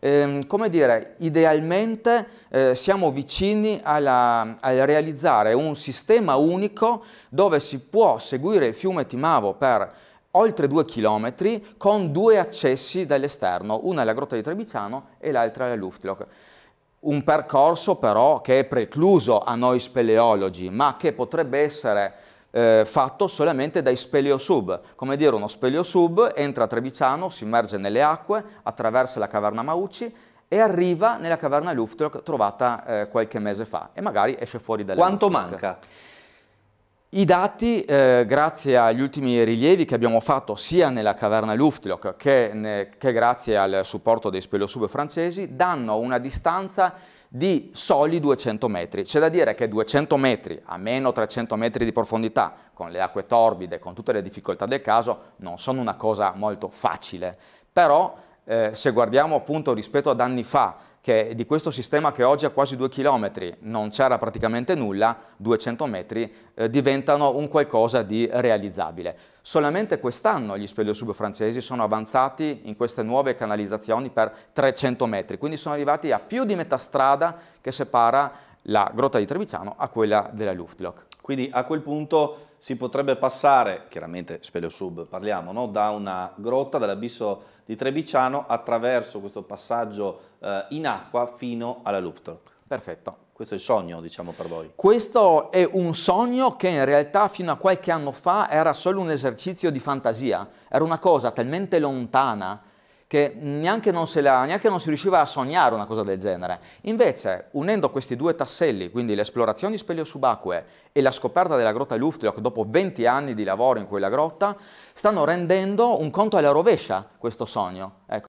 ehm, come dire, idealmente eh, siamo vicini alla, a realizzare un sistema unico dove si può seguire il fiume Timavo per oltre due chilometri con due accessi dall'esterno, una alla Grotta di Trebiciano e l'altra alla Luftloch. Un percorso però che è precluso a noi speleologi, ma che potrebbe essere eh, fatto solamente dai speleosub. Come dire, uno speleosub entra a Trebiciano, si immerge nelle acque, attraversa la caverna Mauci e arriva nella caverna Luftloch trovata eh, qualche mese fa e magari esce fuori dalle Quanto Luftloch. manca? I dati, eh, grazie agli ultimi rilievi che abbiamo fatto sia nella caverna Luftloch che, che grazie al supporto dei speleosub francesi, danno una distanza di soli 200 metri. C'è da dire che 200 metri a meno 300 metri di profondità, con le acque torbide, con tutte le difficoltà del caso, non sono una cosa molto facile. Però eh, se guardiamo appunto rispetto ad anni fa, che di questo sistema che oggi ha quasi due chilometri non c'era praticamente nulla, 200 metri eh, diventano un qualcosa di realizzabile. Solamente quest'anno gli speleosub francesi sono avanzati in queste nuove canalizzazioni per 300 metri, quindi sono arrivati a più di metà strada che separa la grotta di Trebiciano a quella della Luftloch. Quindi a quel punto si potrebbe passare, chiaramente speleosub parliamo, no? da una grotta, dall'abisso di Trebiciano attraverso questo passaggio eh, in acqua fino alla Luftloch. Perfetto. Questo è il sogno, diciamo, per voi. Questo è un sogno che in realtà fino a qualche anno fa era solo un esercizio di fantasia, era una cosa talmente lontana che neanche non, la, neanche non, si riusciva a sognare una cosa del genere. Invece, unendo questi due tasselli, quindi le esplorazioni speleo-subacquee e la scoperta della grotta Luftloch dopo 20 anni di lavoro in quella grotta, stanno rendendo un conto alla rovescia questo sogno. Ecco.